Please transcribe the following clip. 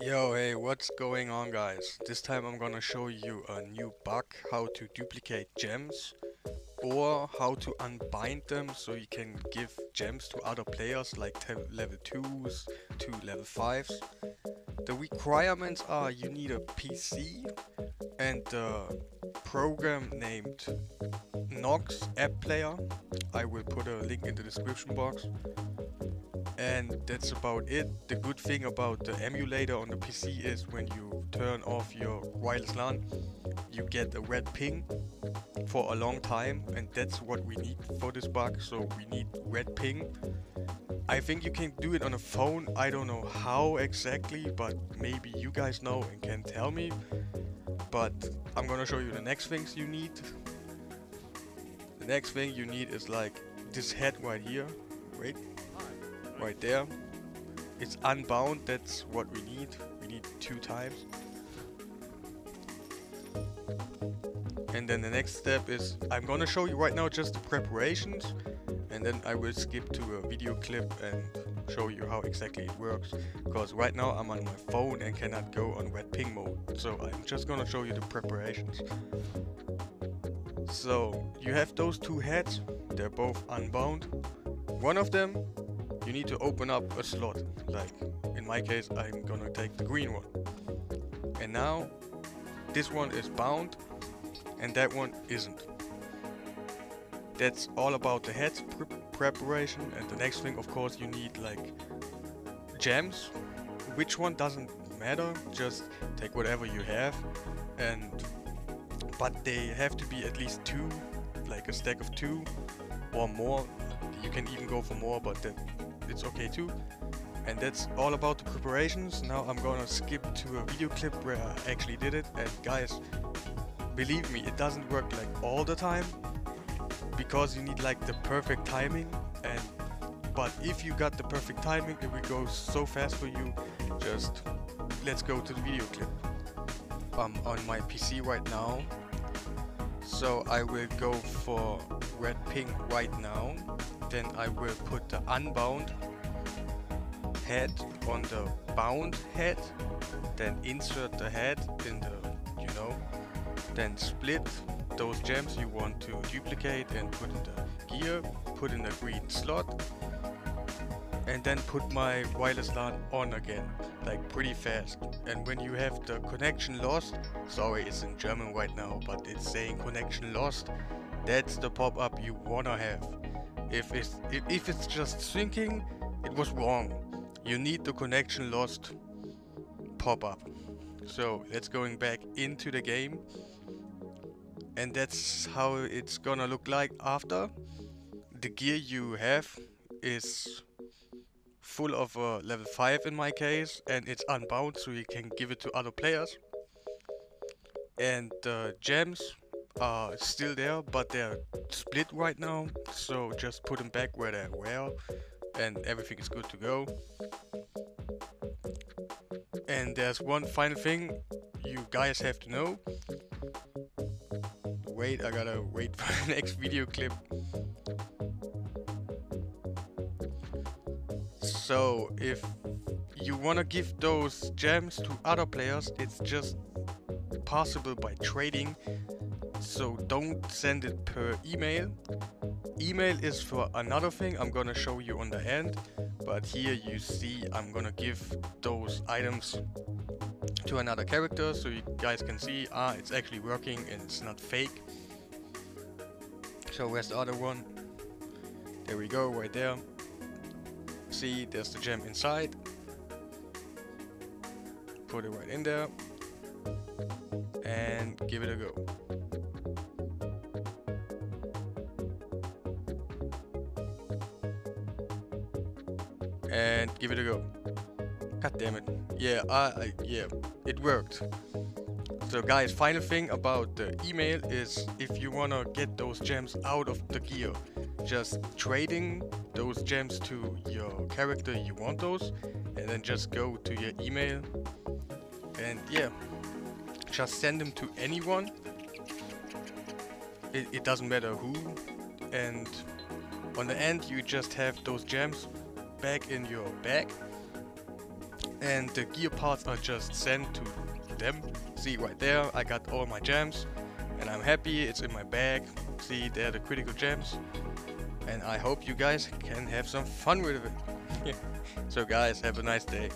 Yo, hey, what's going on guys? This time I'm gonna show you a new bug, how to duplicate gems or how to unbind them so you can give gems to other players like level 2s to level 5s. The requirements are you need a PC and a program named Nox App Player. I will put a link in the description box and that's about it. The good thing about the emulator on the PC is when you turn off your wireless LAN, you get a red ping for a long time and that's what we need for this bug, so we need red ping. I think you can do it on a phone, I don't know how exactly, but maybe you guys know and can tell me. But I'm gonna show you the next things you need. The next thing you need is like this head right here. Wait right there. It's unbound, that's what we need. We need two times. And then the next step is, I'm gonna show you right now just the preparations and then I will skip to a video clip and show you how exactly it works because right now I'm on my phone and cannot go on red ping mode so I'm just gonna show you the preparations so you have those two heads they're both unbound one of them you need to open up a slot. Like in my case, I'm gonna take the green one. And now this one is bound and that one isn't. That's all about the head pre preparation and the next thing of course you need like gems. Which one doesn't matter, just take whatever you have and but they have to be at least two, like a stack of two or more. You can even go for more but that it's okay too. And that's all about the preparations. Now I'm gonna skip to a video clip where I actually did it. And guys, believe me, it doesn't work like all the time because you need like the perfect timing. And but if you got the perfect timing, it will go so fast for you. Just let's go to the video clip. I'm on my PC right now. So I will go for red ping right now then I will put the unbound head on the bound head then insert the head in the you know then split those gems you want to duplicate and put in the gear put in the green slot and then put my wireless LAN on again like pretty fast. And when you have the connection lost sorry it's in German right now but it's saying connection lost that's the pop-up you wanna have if it's, if, it's just syncing, it was wrong. You need the connection lost pop-up. So let's going back into the game. And that's how it's gonna look like after. The gear you have is full of uh, level 5 in my case and it's unbound so you can give it to other players. And the gems are still there, but they're split right now. So just put them back where they were and everything is good to go. And there's one final thing you guys have to know. Wait, I gotta wait for the next video clip. So if you wanna give those gems to other players, it's just possible by trading so don't send it per email. Email is for another thing I'm gonna show you on the end, but here you see I'm gonna give those items to another character so you guys can see, ah, it's actually working and it's not fake. So where's the other one? There we go, right there. See, there's the gem inside. Put it right in there. And give it a go. And give it a go. God damn it. Yeah, I, I, yeah, it worked. So guys, final thing about the email is if you wanna get those gems out of the gear, just trading those gems to your character you want those, and then just go to your email, and yeah, just send them to anyone. It, it doesn't matter who, and on the end you just have those gems back in your bag and the gear parts are just sent to them. See right there, I got all my gems and I'm happy, it's in my bag. See, they're the critical gems. And I hope you guys can have some fun with it. so guys, have a nice day.